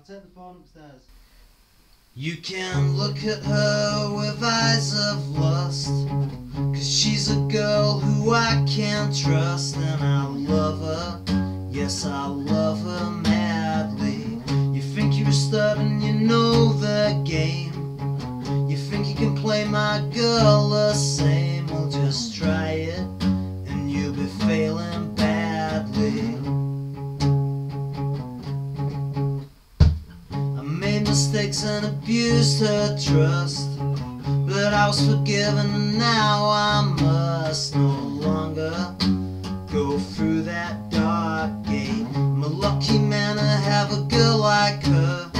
I'll take the phone upstairs. You can look at her with eyes of lust. Cause she's a girl who I can't trust. And I love her, yes, I love her madly. You think you're and you know the game. You think you can play my girl the same. Mistakes and abused her trust. But I was forgiven and now I must no longer go through that dark gate. I'm a lucky man to have a girl like her.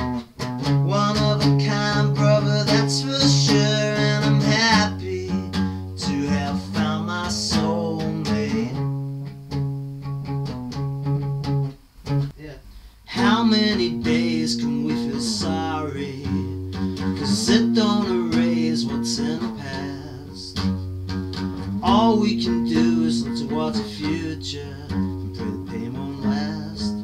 One of a kind, brother, that's for sure. And I'm happy to have found my soulmate. Yeah. How many days can All we can do is look towards the future and pray the pain won't last.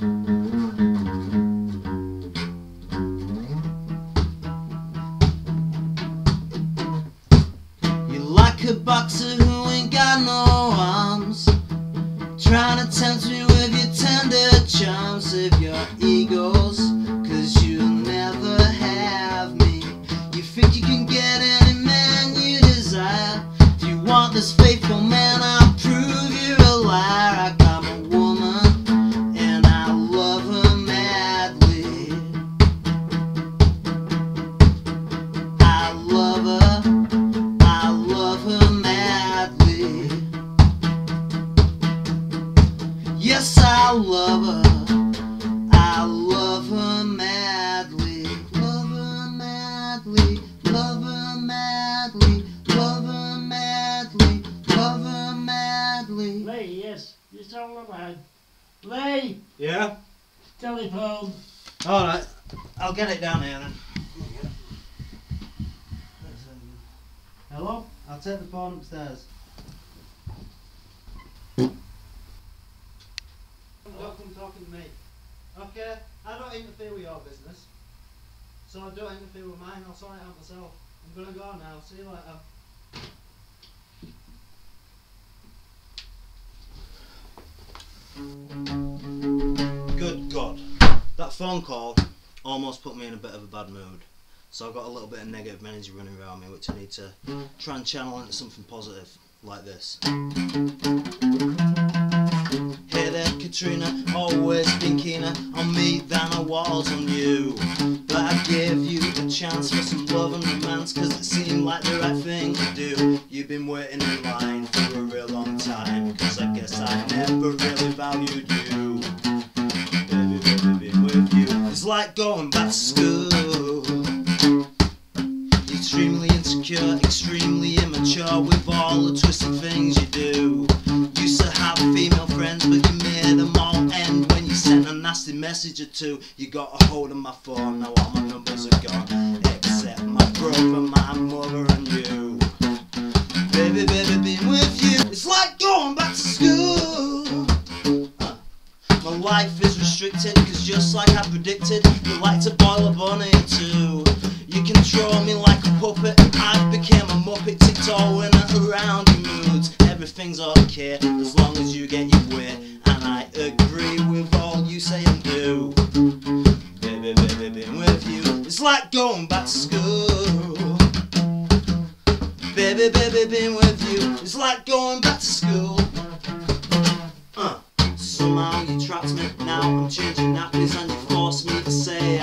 You're like a boxer who ain't got no arms. Trying to tempt me with your tender charms of your Lee, Yeah? telephone. Alright. I'll get it down here then. Hello? I'll take the phone upstairs. Don't come talking to me. Okay? I don't interfere with your business. So I don't interfere with mine, I'll sort it out myself. I'm gonna go now, see you later. That phone call almost put me in a bit of a bad mood. So I've got a little bit of negative energy running around me, which I need to try and channel into something positive, like this. Hey there, Katrina, always been keener on me than I was on you. But I gave you a chance for some love and romance, cause it seemed like the right thing to do. You've been waiting in line for a real long time, cause I guess I never really valued you. Like going back to school. Extremely insecure, extremely immature with all the twisted things you do. Used to have female friends, but you made them all end when you sent a nasty message or two. You got a hold of my phone, now all my numbers are gone, except my brother, my mother, and you. Baby, baby, being with you, it's like going back to school. Uh, My life is restricted, to boil a bunny too. You control me like a puppet, I became a muppet, tiptoeing around your moods. Everything's okay, as long as you get your way, and I agree with all you say and do. Baby, baby, being with you, it's like going back to school. Baby, baby, being with you, it's like going back to school. Uh. Somehow you trapped me, now I'm changing nappies and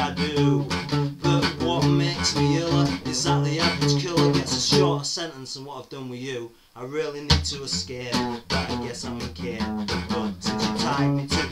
I do. But what makes me iller is that the average killer gets a shorter sentence than what I've done with you. I really need to escape, but I guess I'm okay. But since you tied me to